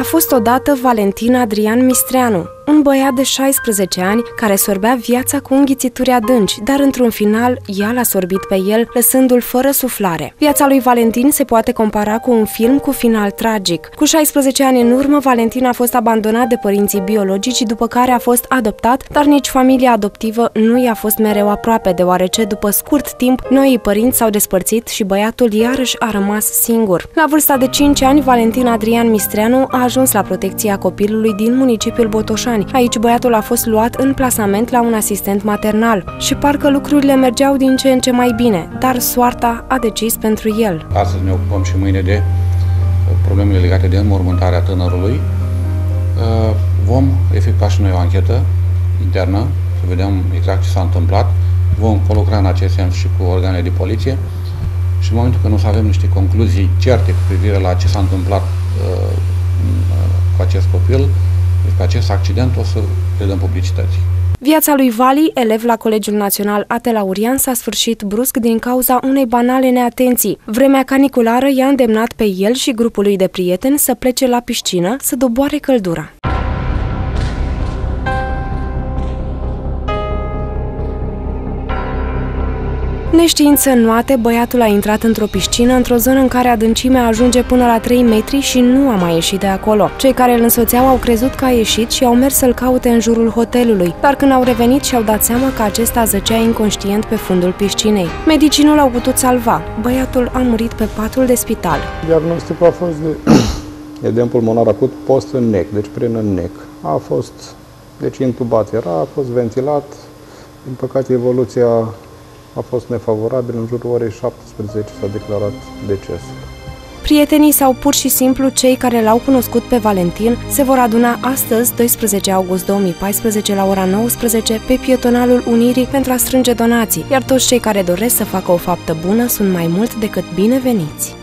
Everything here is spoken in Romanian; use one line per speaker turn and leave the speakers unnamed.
A fost odată Valentin Adrian Mistreanu, un băiat de 16 ani care sorbea viața cu înghițituri adânci, dar într-un final ea l-a sorbit pe el, lăsându-l fără suflare. Viața lui Valentin se poate compara cu un film cu final tragic. Cu 16 ani în urmă, Valentin a fost abandonat de părinții biologici, după care a fost adoptat, dar nici familia adoptivă nu i-a fost mereu aproape, deoarece după scurt timp, noii părinți s-au despărțit și băiatul iarăși a rămas singur. La vârsta de 5 ani, Valentin Adrian Mistreanu a ajuns la protecția copilului din municipiul Botoșani. Aici băiatul a fost luat în plasament la un asistent maternal și parcă lucrurile mergeau din ce în ce mai bine, dar soarta a decis pentru el.
Astăzi ne ocupăm și mâine de uh, problemele legate de înmormântarea tânărului. Uh, vom efectua și noi o anchetă internă, să vedem exact ce s-a întâmplat. Vom lucra în acest sens și cu organele de poliție și în momentul când o să avem niște concluzii certe cu privire la ce s-a întâmplat uh, cu acest copil, despre acest accident o să le dăm publicității.
Viața lui Vali, elev la Colegiul Național Atelaurian, s-a sfârșit brusc din cauza unei banale neatenții. Vremea caniculară i-a îndemnat pe el și grupul lui de prieteni să plece la piscină să doboare căldura. Neștiință noate, băiatul a intrat într-o piscină într-o zonă în care adâncimea ajunge până la 3 metri și nu a mai ieșit de acolo. Cei care îl însoțeau au crezut că a ieșit și au mers să-l caute în jurul hotelului, dar când au revenit și-au dat seama că acesta zăcea inconștient pe fundul piscinei. Medicii nu l-au putut salva. Băiatul a murit pe patul de spital.
Diagnosticul a fost de edem pulmonar acut post în nec, deci prin nec. A fost, deci intubat era, a fost ventilat. Din păcate, evoluția a fost nefavorabil. În jurul orei 17 s-a declarat decesul.
Prietenii sau pur și simplu cei care l-au cunoscut pe Valentin se vor aduna astăzi, 12 august 2014, la ora 19, pe pietonalul Unirii pentru a strânge donații, iar toți cei care doresc să facă o faptă bună sunt mai mult decât bineveniți.